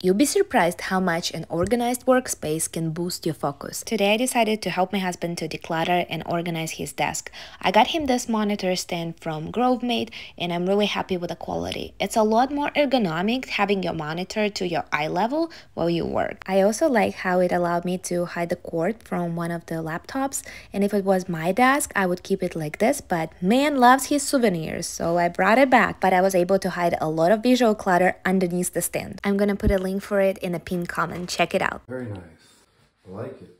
You'll be surprised how much an organized workspace can boost your focus. Today I decided to help my husband to declutter and organize his desk. I got him this monitor stand from Grovemade and I'm really happy with the quality. It's a lot more ergonomic having your monitor to your eye level while you work. I also like how it allowed me to hide the cord from one of the laptops and if it was my desk I would keep it like this but man loves his souvenirs so I brought it back but I was able to hide a lot of visual clutter underneath the stand. I'm gonna put a link for it in a pinned comment. Check it out. Very nice. I like it.